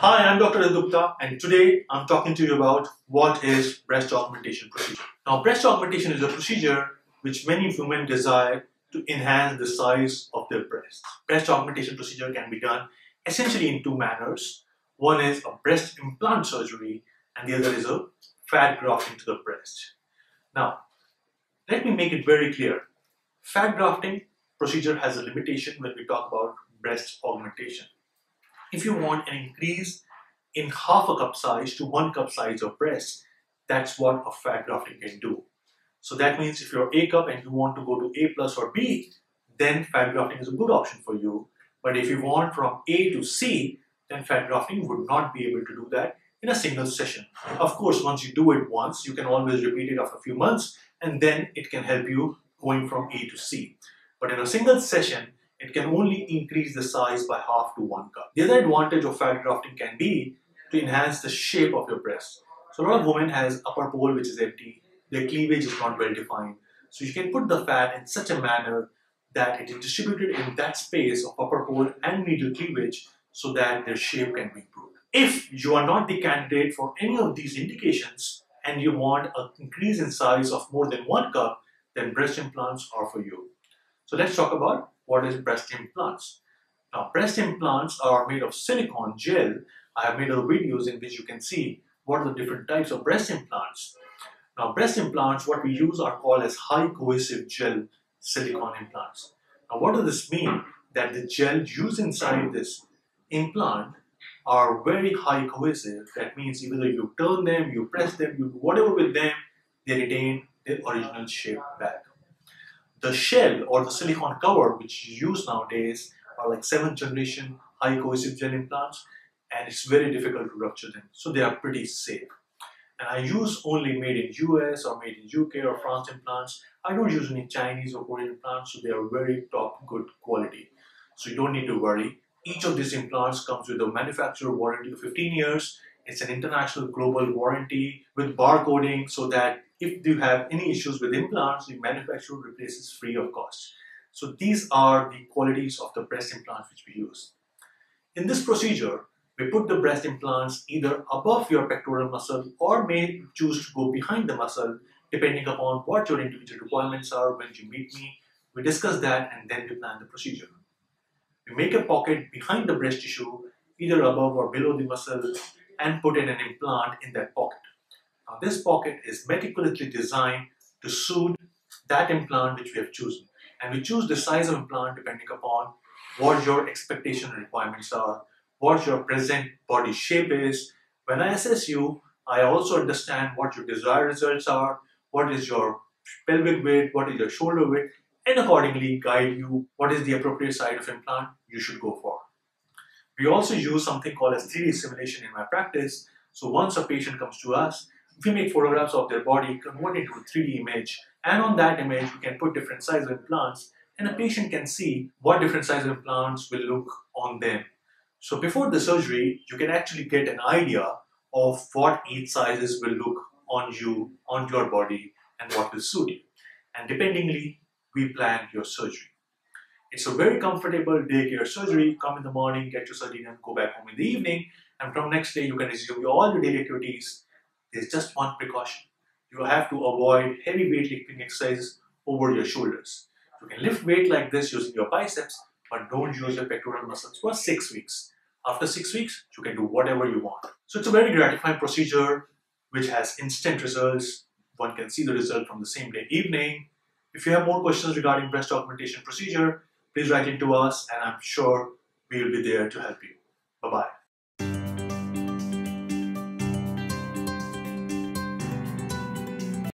Hi, I'm Dr. Gupta and today I'm talking to you about what is breast augmentation procedure. Now, breast augmentation is a procedure which many women desire to enhance the size of their breasts. Breast augmentation procedure can be done essentially in two manners. One is a breast implant surgery and the other is a fat grafting to the breast. Now, let me make it very clear. Fat grafting procedure has a limitation when we talk about breast augmentation if you want an increase in half a cup size to one cup size of breast, that's what a fat grafting can do. So that means if you're A cup and you want to go to A plus or B, then fat grafting is a good option for you. But if you want from A to C, then fat grafting would not be able to do that in a single session. Of course, once you do it once, you can always repeat it after a few months and then it can help you going from A to C. But in a single session, it can only increase the size by half to one cup. The other advantage of fat grafting can be to enhance the shape of your breast. So a lot of women has upper pole which is empty, their cleavage is not well defined. So you can put the fat in such a manner that it is distributed in that space of upper pole and middle cleavage so that their shape can be improved. If you are not the candidate for any of these indications and you want an increase in size of more than one cup, then breast implants are for you. So let's talk about what is breast implants. Now, breast implants are made of silicone gel. I have made other videos in which you can see what are the different types of breast implants. Now, breast implants, what we use are called as high cohesive gel silicone implants. Now, what does this mean? That the gel used inside this implant are very high cohesive. That means either you turn them, you press them, you do whatever with them, they retain their original shape back the shell or the silicone cover which you use nowadays are like seventh generation high cohesive gel implants and it's very difficult to rupture them. So they are pretty safe. And I use only made in US or made in UK or France implants. I don't use any Chinese or Korean implants so they are very top good quality. So you don't need to worry. Each of these implants comes with a manufacturer warranty of 15 years. It's an international global warranty with barcoding so that if you have any issues with implants, the manufacturer replaces free of cost. So these are the qualities of the breast implants which we use. In this procedure, we put the breast implants either above your pectoral muscle or may choose to go behind the muscle depending upon what your individual requirements are when you meet me. We discuss that and then we plan the procedure. We make a pocket behind the breast tissue, either above or below the muscle, and put in an implant in that pocket. Now this pocket is meticulously designed to suit that implant which we have chosen. And we choose the size of implant depending upon what your expectation requirements are, what your present body shape is. When I assess you, I also understand what your desired results are, what is your pelvic weight, what is your shoulder weight, and accordingly guide you what is the appropriate size of implant you should go for. We also use something called as 3D simulation in my practice. So once a patient comes to us, we make photographs of their body, convert it to a 3D image, and on that image we can put different size of implants, and a patient can see what different size of implants will look on them. So before the surgery, you can actually get an idea of what each sizes will look on you, on your body, and what will suit you. And dependingly, we plan your surgery. It's a very comfortable daycare surgery. Come in the morning, get your surgery done, go back home in the evening, and from next day you can resume all your daily activities. There's just one precaution. You have to avoid heavy weightlifting exercises over your shoulders. You can lift weight like this using your biceps, but don't use your pectoral muscles for six weeks. After six weeks, you can do whatever you want. So it's a very gratifying procedure which has instant results. One can see the result from the same day evening. If you have more questions regarding breast augmentation procedure, please write into us and I'm sure we will be there to help you. Bye-bye.